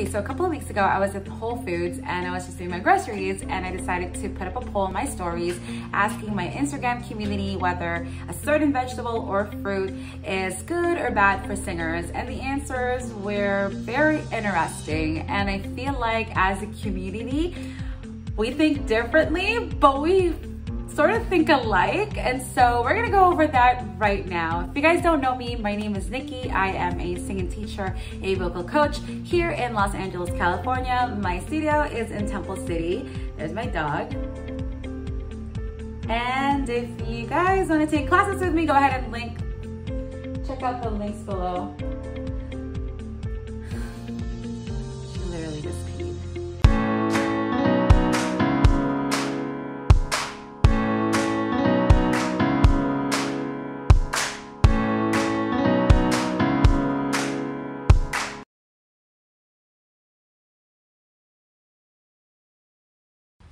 Okay, so a couple of weeks ago, I was at Whole Foods and I was just doing my groceries and I decided to put up a poll in my stories asking my Instagram community whether a certain vegetable or fruit is good or bad for singers. And the answers were very interesting. And I feel like as a community, we think differently, but we sort of think alike. And so we're gonna go over that right now. If you guys don't know me, my name is Nicky. I am a singing teacher, a vocal coach here in Los Angeles, California. My studio is in Temple City. There's my dog. And if you guys wanna take classes with me, go ahead and link, check out the links below.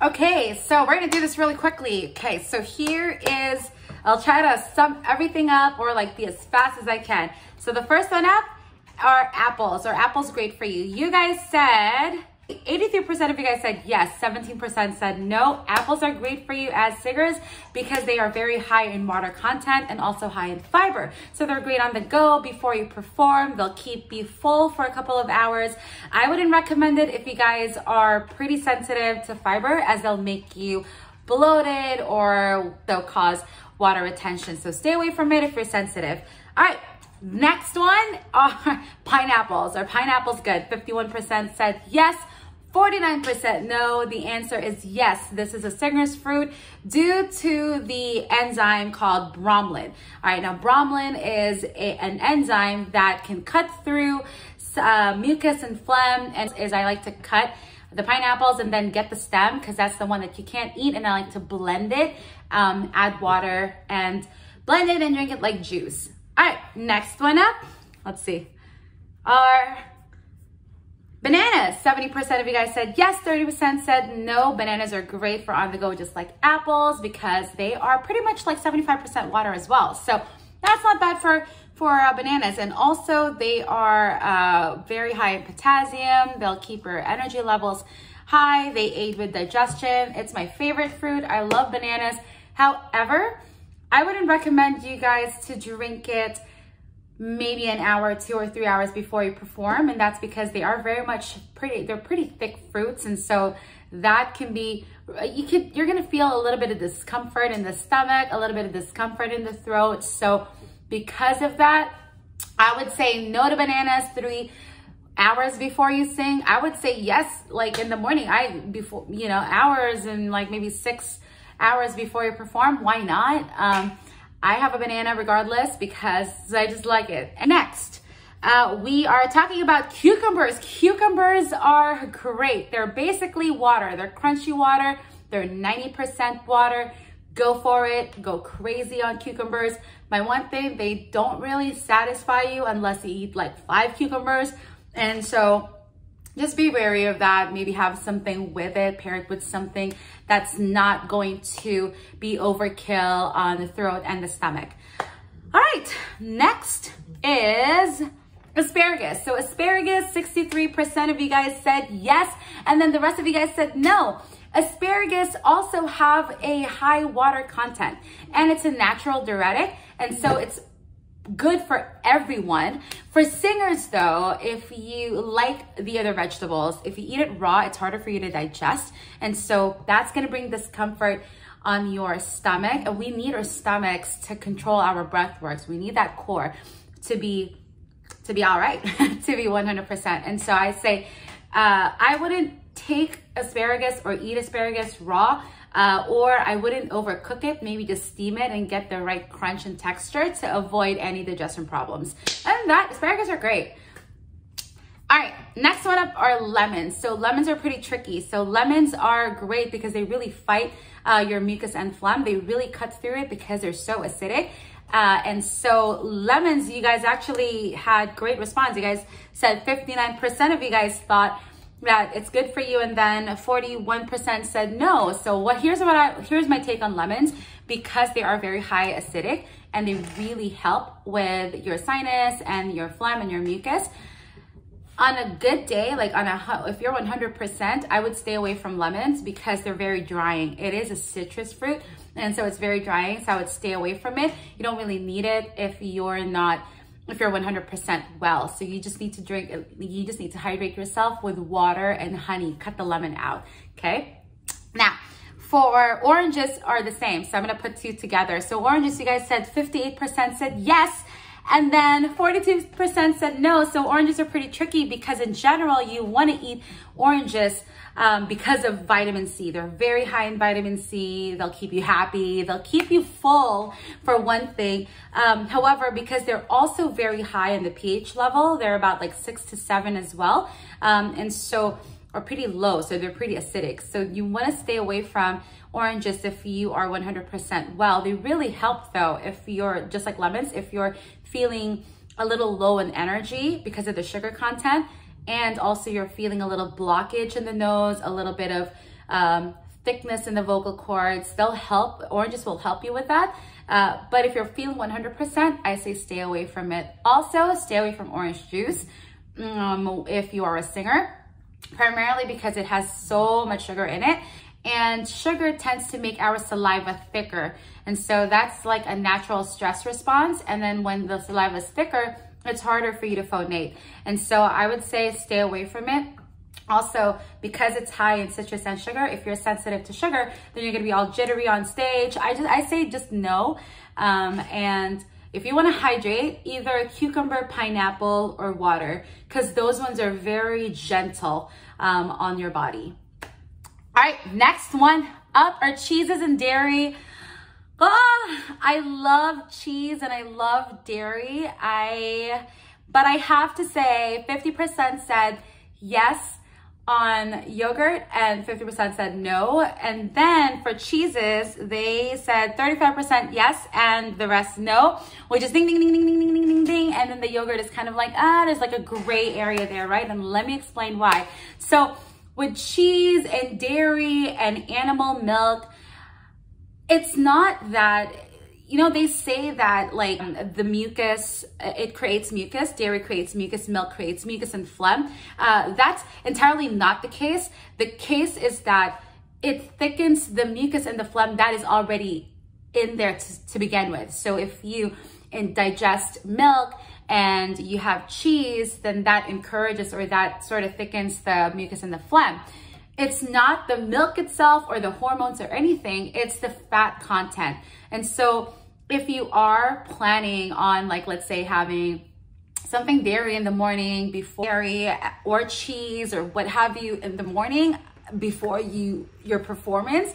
Okay, so we're gonna do this really quickly. Okay, so here is, I'll try to sum everything up or like be as fast as I can. So the first one up are apples, or apples great for you. You guys said 83% of you guys said yes, 17% said no. Apples are great for you as singers because they are very high in water content and also high in fiber. So they're great on the go before you perform. They'll keep you full for a couple of hours. I wouldn't recommend it if you guys are pretty sensitive to fiber as they'll make you bloated or they'll cause water retention. So stay away from it if you're sensitive. All right, next one are pineapples. Are pineapples good? 51% said yes. 49% no, the answer is yes. This is a singer's fruit due to the enzyme called bromelain. All right, now bromelain is a, an enzyme that can cut through uh, mucus and phlegm, and as I like to cut the pineapples and then get the stem because that's the one that you can't eat, and I like to blend it, um, add water, and blend it and drink it like juice. All right, next one up, let's see, are Bananas, 70% of you guys said yes, 30% said no. Bananas are great for on the go, just like apples, because they are pretty much like 75% water as well. So that's not bad for, for uh, bananas. And also they are uh, very high in potassium. They'll keep your energy levels high. They aid with digestion. It's my favorite fruit. I love bananas. However, I wouldn't recommend you guys to drink it maybe an hour, two or three hours before you perform. And that's because they are very much pretty, they're pretty thick fruits. And so that can be, you could, you're gonna feel a little bit of discomfort in the stomach, a little bit of discomfort in the throat. So because of that, I would say no to bananas three hours before you sing. I would say yes, like in the morning, I, before, you know, hours and like maybe six hours before you perform, why not? Um, I have a banana regardless because I just like it. And next, uh, we are talking about cucumbers. Cucumbers are great. They're basically water. They're crunchy water. They're 90% water. Go for it. Go crazy on cucumbers. My one thing, they don't really satisfy you unless you eat like five cucumbers. And so just be wary of that. Maybe have something with it, pair it with something that's not going to be overkill on the throat and the stomach. All right, next is asparagus. So asparagus, 63% of you guys said yes, and then the rest of you guys said no. Asparagus also have a high water content and it's a natural diuretic. And so it's good for everyone. For singers though, if you like the other vegetables, if you eat it raw, it's harder for you to digest. And so that's gonna bring discomfort on your stomach. And we need our stomachs to control our breath works. We need that core to be to be all right, to be 100%. And so I say, uh, I wouldn't take asparagus or eat asparagus raw uh, or I wouldn't overcook it, maybe just steam it and get the right crunch and texture to avoid any digestion problems. And that, asparagus are great. All right, next one up are lemons. So lemons are pretty tricky. So lemons are great because they really fight uh, your mucus and phlegm. They really cut through it because they're so acidic. Uh, and so lemons, you guys actually had great response. You guys said 59% of you guys thought that it's good for you and then 41% said no. So what here's what I here's my take on lemons because they are very high acidic and they really help with your sinus and your phlegm and your mucus. on a good day, like on a, if you're 100%, I would stay away from lemons because they're very drying. It is a citrus fruit, and so it's very drying, so I would stay away from it. You don't really need it if you're not, if you're 100% well. So you just need to drink, you just need to hydrate yourself with water and honey. Cut the lemon out, okay? Now, for oranges are the same. So I'm gonna put two together. So oranges, you guys said 58% said yes. And then 42% said no. So oranges are pretty tricky because in general, you want to eat oranges um, because of vitamin C. They're very high in vitamin C. They'll keep you happy. They'll keep you full for one thing. Um, however, because they're also very high in the pH level, they're about like six to seven as well. Um, and so, are pretty low. So they're pretty acidic. So you want to stay away from oranges if you are 100% well. They really help though if you're just like lemons, if you're feeling a little low in energy because of the sugar content and also you're feeling a little blockage in the nose, a little bit of um, thickness in the vocal cords, they'll help, oranges will help you with that. Uh, but if you're feeling 100%, I say stay away from it. Also, stay away from orange juice um, if you are a singer, primarily because it has so much sugar in it and sugar tends to make our saliva thicker. And so that's like a natural stress response. And then when the saliva is thicker, it's harder for you to phonate. And so I would say stay away from it. Also, because it's high in citrus and sugar, if you're sensitive to sugar, then you're gonna be all jittery on stage. I just, I say just no. Um, and if you wanna hydrate, either a cucumber, pineapple, or water, because those ones are very gentle um, on your body. All right, next one up are cheeses and dairy. Oh, I love cheese and I love dairy. I, but I have to say 50% said yes on yogurt and 50% said no. And then for cheeses, they said 35% yes and the rest no, which is ding, ding, ding, ding, ding, ding, ding, ding, ding. And then the yogurt is kind of like, ah, there's like a gray area there, right? And let me explain why. So with cheese and dairy and animal milk, it's not that you know, they say that like the mucus, it creates mucus, dairy creates mucus, milk creates mucus and phlegm. Uh, that's entirely not the case. The case is that it thickens the mucus and the phlegm that is already in there to, to begin with. So if you digest milk and you have cheese, then that encourages or that sort of thickens the mucus and the phlegm. It's not the milk itself or the hormones or anything, it's the fat content. And so if you are planning on like, let's say having something dairy in the morning before dairy or cheese or what have you in the morning before you your performance,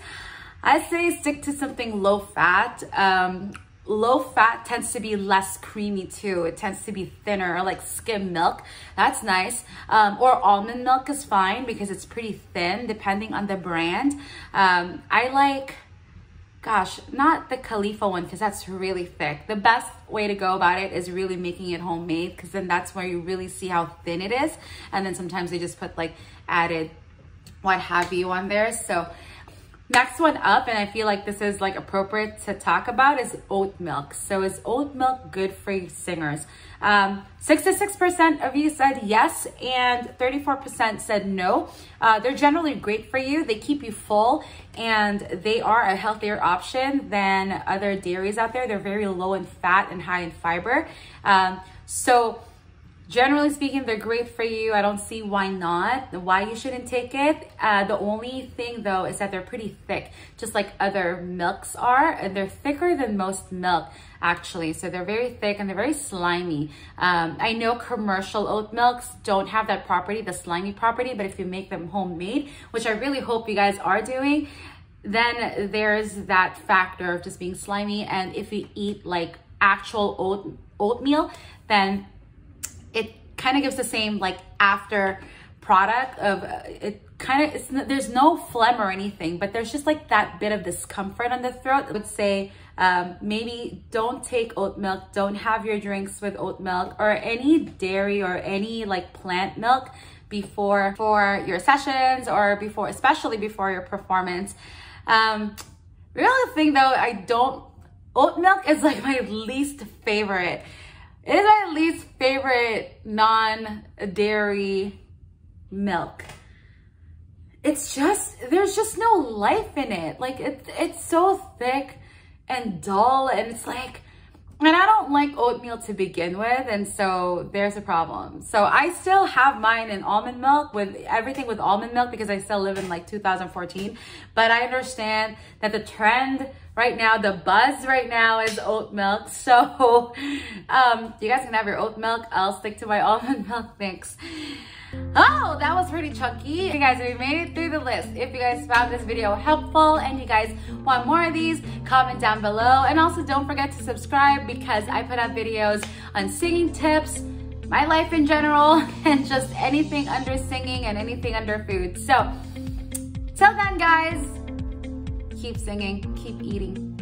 I say stick to something low fat um, low fat tends to be less creamy too. It tends to be thinner, like skim milk. That's nice. Um, or almond milk is fine because it's pretty thin depending on the brand. Um, I like, gosh, not the Califia one because that's really thick. The best way to go about it is really making it homemade because then that's where you really see how thin it is. And then sometimes they just put like added what have you on there. So Next one up, and I feel like this is like appropriate to talk about, is oat milk. So is oat milk good for singers? Um, 66% of you said yes, and 34% said no. Uh, they're generally great for you. They keep you full, and they are a healthier option than other dairies out there. They're very low in fat and high in fiber. Um, so Generally speaking, they're great for you. I don't see why not, why you shouldn't take it. Uh, the only thing though is that they're pretty thick, just like other milks are. And they're thicker than most milk actually. So they're very thick and they're very slimy. Um, I know commercial oat milks don't have that property, the slimy property, but if you make them homemade, which I really hope you guys are doing, then there's that factor of just being slimy. And if you eat like actual oat oatmeal, then kind of gives the same like after product of uh, it kind of it's there's no phlegm or anything but there's just like that bit of discomfort on the throat. I would say um, maybe don't take oat milk don't have your drinks with oat milk or any dairy or any like plant milk before for your sessions or before especially before your performance. Um real thing though i don't oat milk is like my least favorite It is my least favorite non-dairy milk. It's just, there's just no life in it. Like it, it's so thick and dull and it's like, and I don't like oatmeal to begin with, and so there's a problem. So I still have mine in almond milk with everything with almond milk because I still live in like 2014. But I understand that the trend right now, the buzz right now is oat milk. So um, you guys can have your oat milk. I'll stick to my almond milk. Thanks. Oh, that was pretty chunky. Hey guys, we made it through the list. If you guys found this video helpful and you guys want more of these, comment down below. And also don't forget to subscribe because I put out videos on singing tips, my life in general, and just anything under singing and anything under food. So, till then guys, keep singing, keep eating.